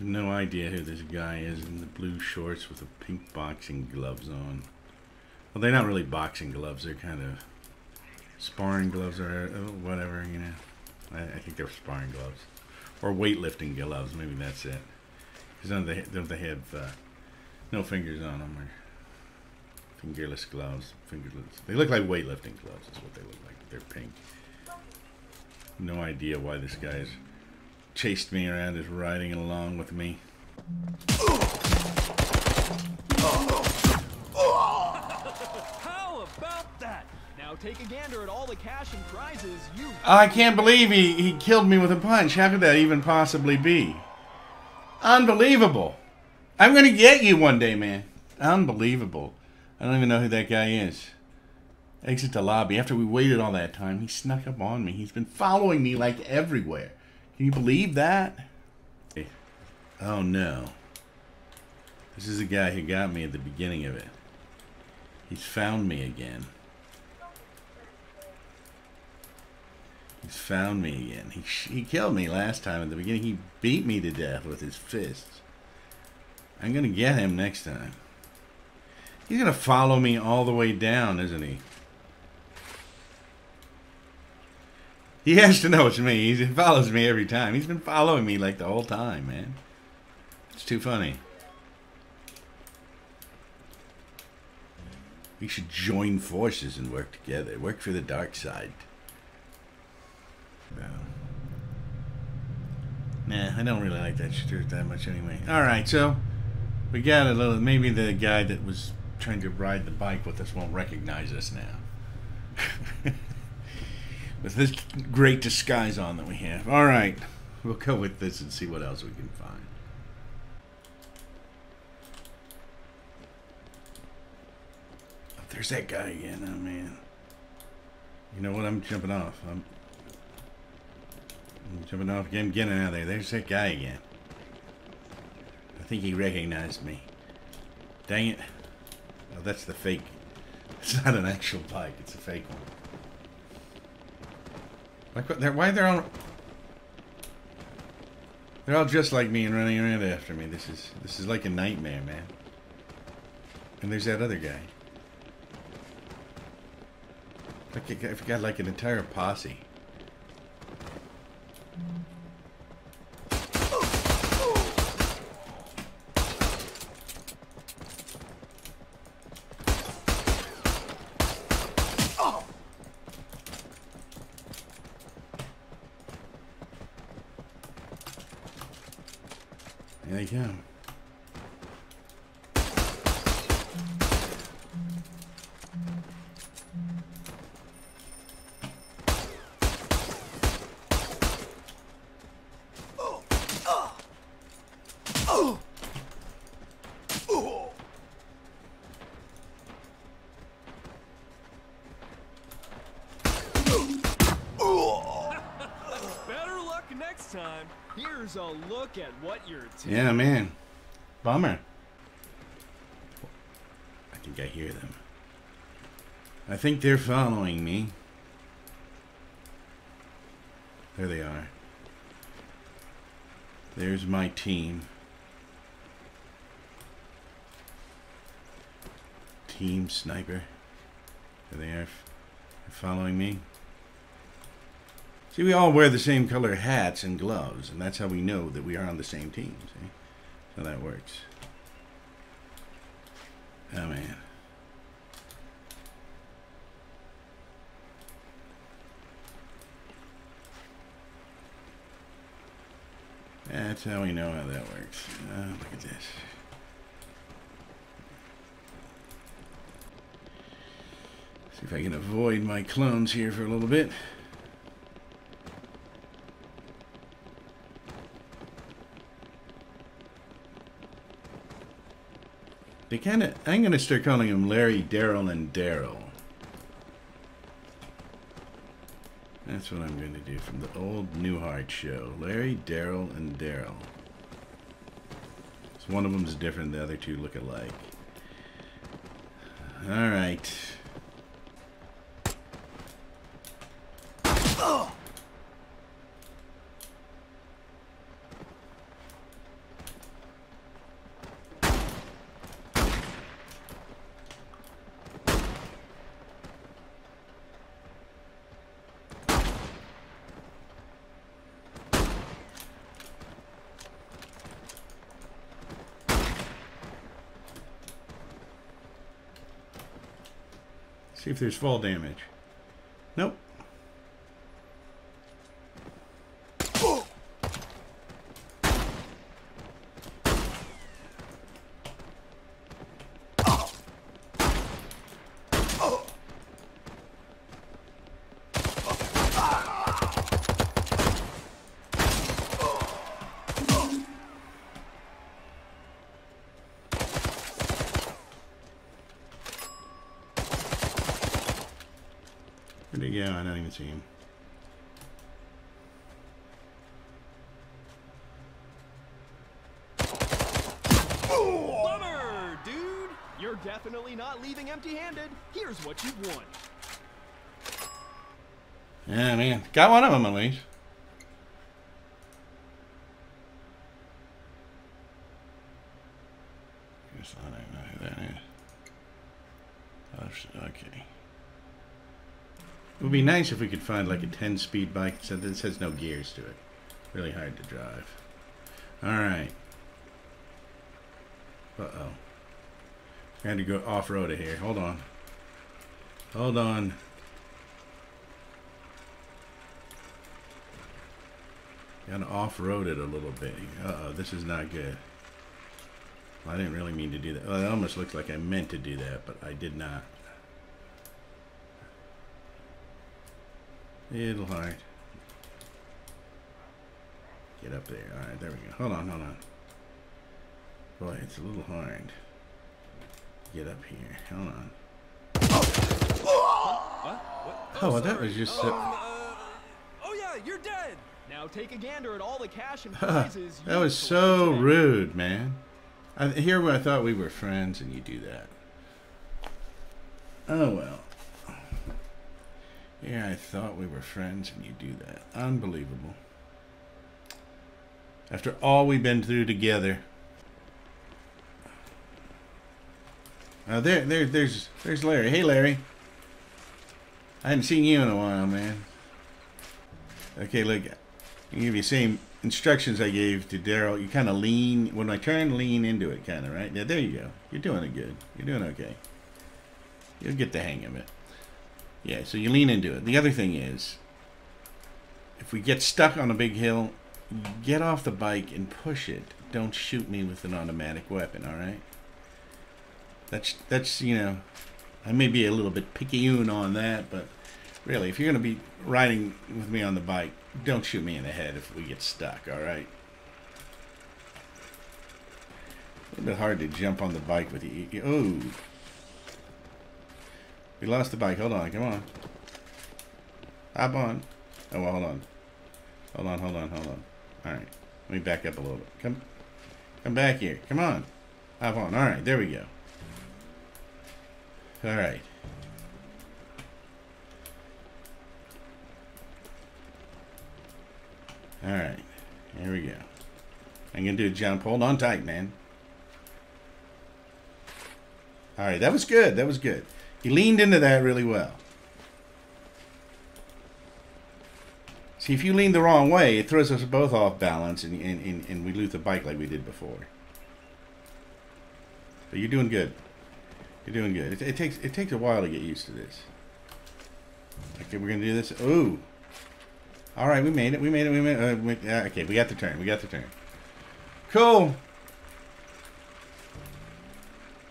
No idea who this guy is in the blue shorts with the pink boxing gloves on. Well, they're not really boxing gloves. They're kind of sparring gloves or uh, whatever, you know. I, I think they're sparring gloves. Or weightlifting gloves. Maybe that's it. Because don't they, they have uh, no fingers on them or fingerless gloves? Fingerless. They look like weightlifting gloves. That's what they look like. They're pink. No idea why this guy's chased me around, is riding along with me. How about that? Now take a gander at all the cash and prizes you. I can't believe he, he killed me with a punch. How could that even possibly be? Unbelievable. I'm going to get you one day, man. Unbelievable. I don't even know who that guy is. Exit the lobby. After we waited all that time, he snuck up on me. He's been following me like everywhere. Can you believe that? Oh no. This is the guy who got me at the beginning of it. He's found me again. He's found me again. He, he killed me last time at the beginning. He beat me to death with his fists. I'm going to get him next time. He's going to follow me all the way down, isn't he? He has to know it's me. He follows me every time. He's been following me like the whole time, man. It's too funny. We should join forces and work together. Work for the dark side. No. Nah, I don't really like that shirt that much anyway. Alright, so we got a little maybe the guy that was trying to ride the bike with us won't recognize us now. With this great disguise on that we have. Alright. We'll go with this and see what else we can find. There's that guy again. Oh man. You know what? I'm jumping off. I'm I'm jumping off again, getting out of there. There's that guy again. I think he recognized me. Dang it. Oh, that's the fake. It's not an actual bike, it's a fake one. Like, they're, why they're all... They're all just like me and running around after me. This is this is like a nightmare, man. And there's that other guy. Like I've got like an entire posse. Here's a look at what you're. Yeah, man. Bummer. I think I hear them. I think they're following me. There they are. There's my team. Team Sniper. There they are. Following me. See, we all wear the same color hats and gloves, and that's how we know that we are on the same team. See? How that works. Oh, man. That's how we know how that works. Oh, look at this. See if I can avoid my clones here for a little bit. They kind of. I'm going to start calling them Larry, Daryl, and Daryl. That's what I'm going to do from the old Newhart show. Larry, Daryl, and Daryl. So one of them's different. The other two look alike. All right. See if there's fall damage. Nope. He go? I don't even see him. Bummer, dude! You're definitely not leaving empty-handed. Here's what you won. Yeah, man. Got one of them at least. Guess I don't know who that is. Oh, sh- Okay. It would be nice if we could find like a 10 speed bike so this has no gears to it. Really hard to drive. Alright. Uh oh. I had to go off road here. Hold on. Hold on. Gotta off-road it a little bit. Uh-oh, this is not good. Well, I didn't really mean to do that. Well, it almost looks like I meant to do that, but I did not. Little hard. Get up there. Alright, there we go. Hold on, hold on. Boy, it's a little hard. Get up here. Hold on. What? What? Oh, well, that was just... Oh, Uh, uh, oh yeah, you're dead. Now take a gander at all the cash and prizes. that was so rude, man. I, here where I thought we were friends and you do that. Oh well. Yeah, I thought we were friends and you do that. Unbelievable. After all we've been through together. Uh, there, there, there's, there's Larry. Hey, Larry. I hadn't seen you in a while, man. Okay, look. I give you the same instructions I gave to Daryl. You kind of lean when I turn, lean into it, kind of right. Yeah, there you go. You're doing it good. You're doing okay. You'll get the hang of it. Yeah, so you lean into it. The other thing is, if we get stuck on a big hill, get off the bike and push it. Don't shoot me with an automatic weapon. All right. That's that's you know, I may be a little bit picayune on that, but really, if you're gonna be riding with me on the bike, don't shoot me in the head if we get stuck. All right. A little bit hard to jump on the bike with you- Oh, we lost the bike. Hold on. Come on. Hop on. Oh, well, hold on. Hold on. Hold on. Hold on. All right. Let me back up a little bit. Come, come back here. Come on. Hop on. All right. There we go. All right. All right. Here we go. I'm going to do a jump. Hold on tight, man. All right. That was good. That was good. He leaned into that really well. See, if you lean the wrong way, it throws us both off balance and, and, and, and we lose the bike like we did before. But you're doing good. You're doing good. It, it takes it takes a while to get used to this. Okay, we're gonna do this. Ooh. All right, we made it. We made it. We made it. Uh, we, uh, okay, we got the turn. We got the turn. Cool.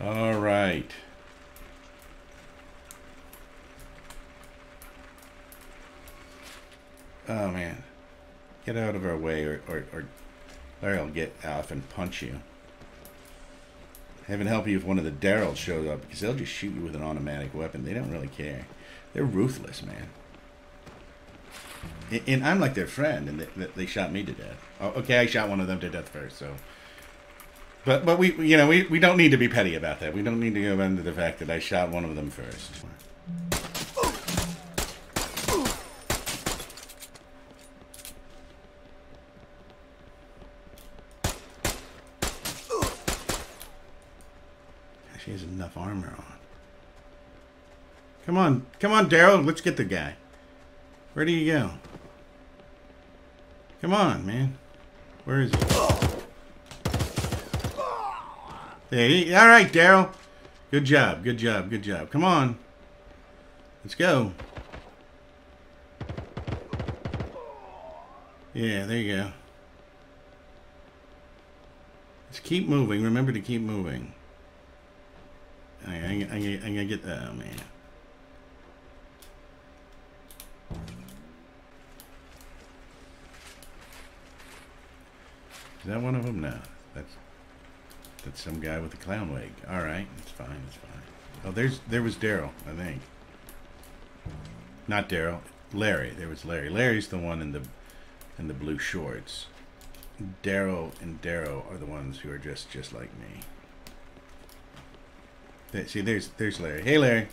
All right. Oh man, get out of our way, or or, or Larry will get off and punch you. Heaven help you if one of the Daryls shows up, because they'll just shoot you with an automatic weapon. They don't really care. They're ruthless, man. And- I'm like their friend, and they, they shot me to death. Oh, okay, I shot one of them to death first, so. But but we you know we, we don't need to be petty about that. We don't need to go into the fact that I shot one of them first. She has enough armor on. Come on, come on, Daryl. Let's get the guy. Where do you go? Come on, man. Where is he? There you, all right, Daryl. Good job, good job, good job. Come on. Let's go. Yeah, there you go. Let's keep moving. Remember to keep moving. I, I, I, I gotta get that. Oh, man. Is that one of them? No. That's that's some guy with a clown wig. All right, it's fine. It's fine. Oh, there's there was Daryl, I think. Not Daryl, Larry. There was Larry. Larry's the one in the in the blue shorts. Daryl and Daryl are the ones who are just just like me. They, see, there's there's Larry. Hey, Larry.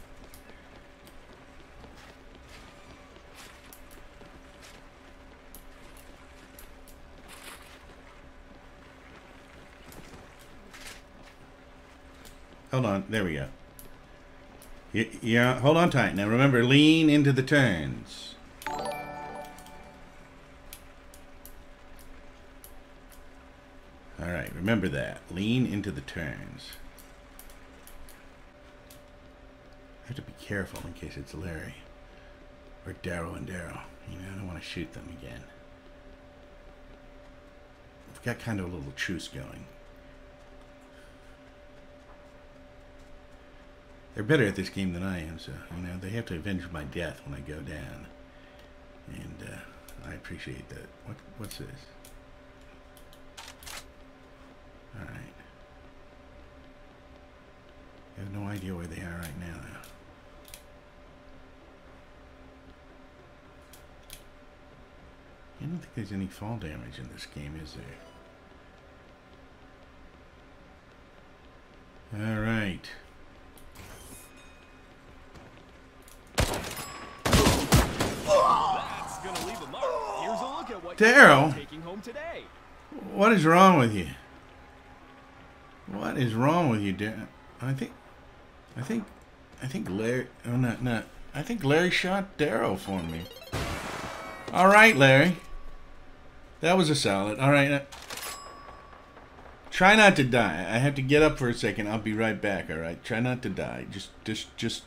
Hold on. There we go. Yeah, hold on tight. Now remember, lean into the turns. Alright, remember that. Lean into the turns. I have to be careful in case it's Larry. Or Daryl and Daryl. You know, I don't want to shoot them again. We've got kind of a little truce going. They're better at this game than I am, so, you know, they have to avenge my death when I go down. And, uh, I appreciate that. What, what's this? Alright. I have no idea where they are right now, though. I don't think there's any fall damage in this game, is there? Alright. Daryl, what is wrong with you? What is wrong with you, Daryl? I think, I think, I think Larry. Oh, not not. I think Larry shot Daryl for me. All right, Larry. That was a solid. All right. Uh, try not to die. I have to get up for a second. I'll be right back. All right. Try not to die. Just, just, just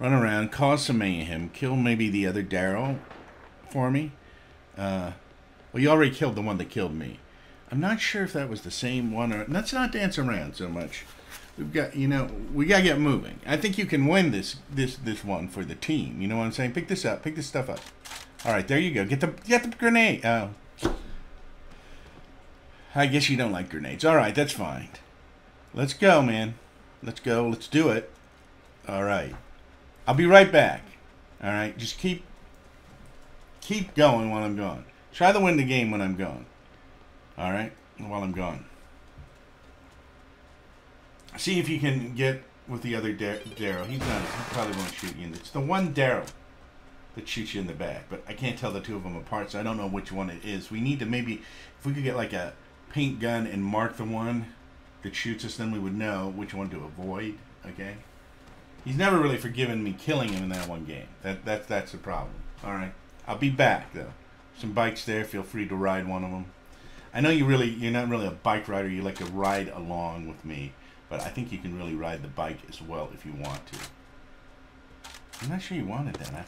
run around, cause some mayhem, kill maybe the other Daryl for me. Uh, well, you already killed the one that killed me. I'm not sure if that was the same one or... Let's not dance around so much. We've got, you know, we got to get moving. I think you can win this this this one for the team. You know what I'm saying? Pick this up. Pick this stuff up. All right, there you go. Get the get the grenade. Oh. I guess you don't like grenades. All right, that's fine. Let's go, man. Let's go. Let's do it. All right. I'll be right back. All right, just keep keep going while I'm gone. Try to win the game when I'm gone. Alright? While I'm gone. See if you can get with the other Daryl. He's not. He probably won't shoot you. It's the one Daryl that shoots you in the back. But I can't tell the two of them apart, so I don't know which one it is. We need to maybe, if we could get like a paint gun and mark the one that shoots us, then we would know which one to avoid. Okay? He's never really forgiven me killing him in that one game. That, that That's the problem. Alright? I'll be back, though some bikes there. Feel free to ride one of them. I know you really you're not really a bike rider. You like to ride along with me, but I think you can really ride the bike as well if you want to. I'm not sure you wanted that. I,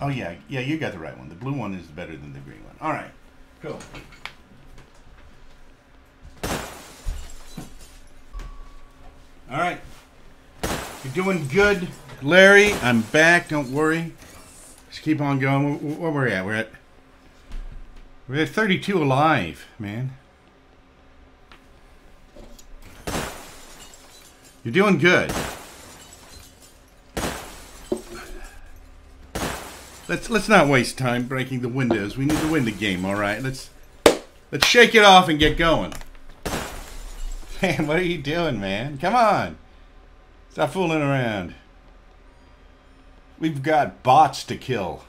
oh yeah, yeah, you got the right one. The blue one is better than the green one. All right, cool. All right, you're doing good, Larry. I'm back. Don't worry. Just keep on going. Where, where we at? We're at we're at 32 alive, man. You're doing good. Let's let's not waste time breaking the windows. We need to win the game, all right? Let's let's shake it off and get going. Man, what are you doing, man? Come on. Stop fooling around. We've got bots to kill.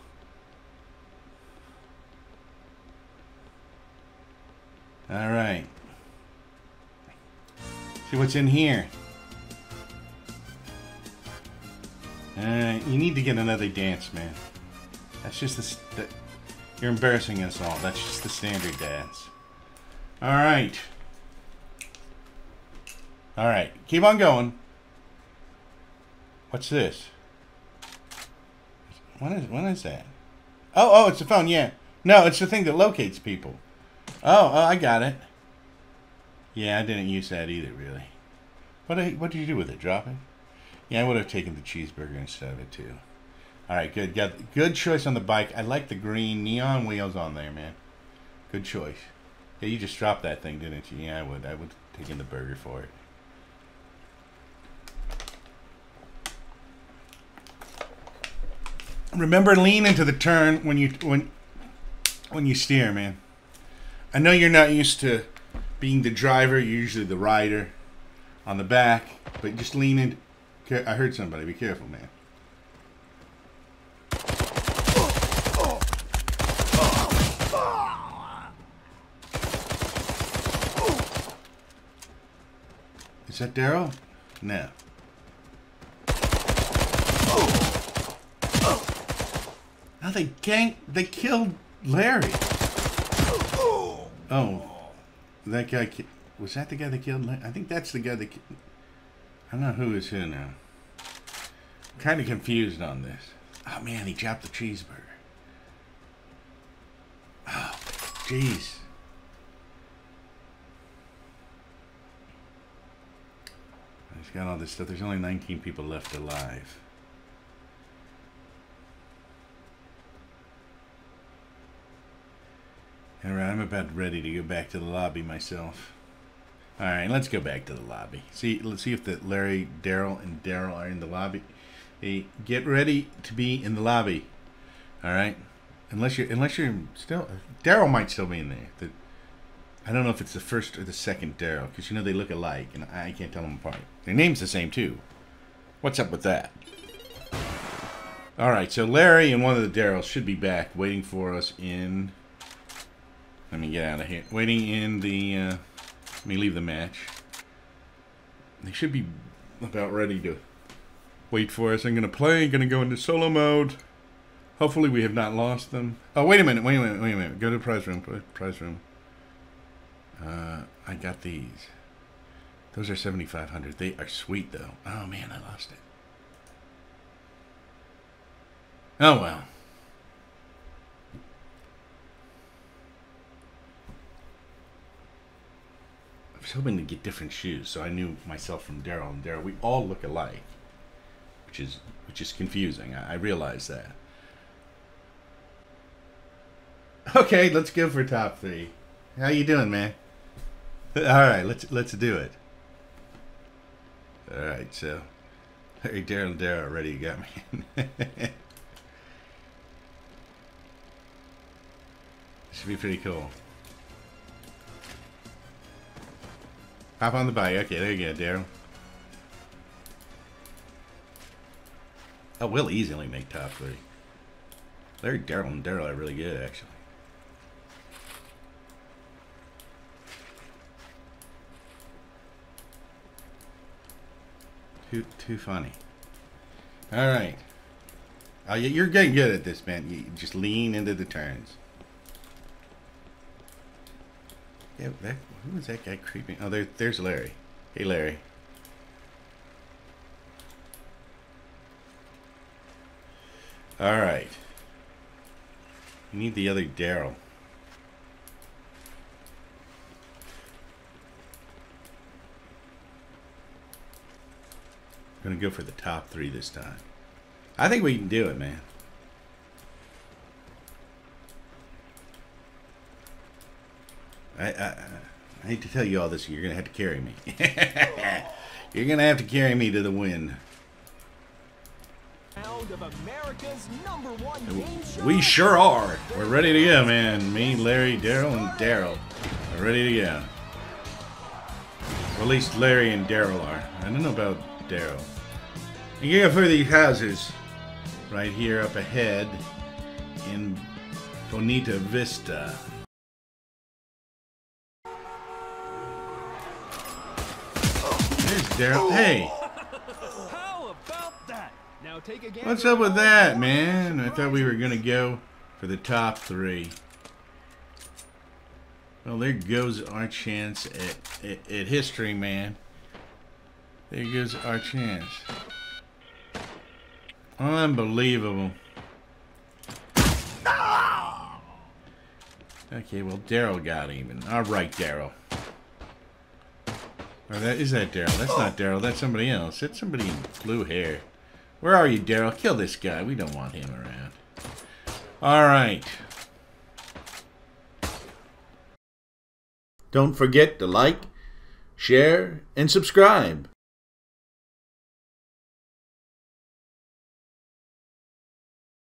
All right. See what's in here. All right, you need to get another dance, man. That's just the, the you're embarrassing us all. That's just the standard dance. All right. All right, keep on going. What's this? What is what is that? Oh, oh, it's the phone. Yeah. No, it's the thing that locates people. Oh, oh, I got it. Yeah, I didn't use that either, really. What did, what did you do with it? Drop it? Yeah, I would have taken the cheeseburger instead of it too. All right, good. Got good choice on the bike. I like the green neon wheels on there, man. Good choice. Yeah, you just dropped that thing, didn't you? Yeah, I would. I would take in the burger for it. Remember, lean into the turn when you when when you steer, man. I know you're not used to being the driver. You're usually the rider on the back, but just lean in. I heard somebody. Be careful, man. Is that Daryl? No. Now they gang. They killed Larry. Oh, that guy was that the guy that killed? Larry? I think that's the guy that. I don't know who is who now. Kind of confused on this. Oh man, he chopped the cheeseburger. Oh, jeez. He's got all this stuff. There's only 19 people left alive. Alright, I'm about ready to go back to the lobby myself. Alright, let's go back to the lobby. See, let's see if the Larry, Daryl, and Daryl are in the lobby. Hey, get ready to be in the lobby. Alright? Unless you're unless you're still Daryl might still be in there. The, I don't know if it's the first or the second Daryl, because you know they look alike and I can't tell them apart. Their name's the same too. What's up with that? Alright, so Larry and one of the Daryls should be back waiting for us in let me get out of here. Waiting in the, uh, let me leave the match. They should be about ready to wait for us. I'm going to play, going to go into solo mode. Hopefully we have not lost them. Oh, wait a minute, wait a minute, wait a minute. Go to the prize room, prize room. Uh, I got these. Those are 7,500. They are sweet, though. Oh, man, I lost it. Oh, well. I was hoping to get different shoes, so I knew myself from Daryl and Daryl. We all look alike, which is which is confusing. I, I realize that. Okay, let's go for top three. How you doing, man? All right, let's let's do it. All right, so hey, Daryl Daryl already got me. Should be pretty cool. Hop on the bike. Okay, there you go, Daryl. Oh, we'll easily make top three. Larry, Daryl, and Daryl are really good, actually. Too, too funny. All right. Oh, you're getting good at this, man. You just lean into the turns. Yeah, that, who is that guy creeping? Oh, there, there's Larry. Hey, Larry. All right. We need the other Daryl. Gonna go for the top three this time. I think we can do it, man. I, I, I hate to tell you all this. You're gonna have to carry me. you're gonna have to carry me to the win. We sure are. We're ready to go, man. Me, Larry, Daryl, and Daryl are ready to go. Or at least Larry and Daryl are. I don't know about Daryl. You go for these houses right here up ahead in Bonita Vista. There's Daryl. Hey. What's up with that, man? I thought we were going to go for the top three. Well, there goes our chance at, at, at history, man. It gives our chance. Unbelievable. Okay, well, Daryl got even. All right, Daryl. Or that is that Daryl? That's not Daryl. That's somebody else. That's somebody in blue hair. Where are you, Daryl? Kill this guy. We don't want him around. All right. Don't forget to like, share, and subscribe.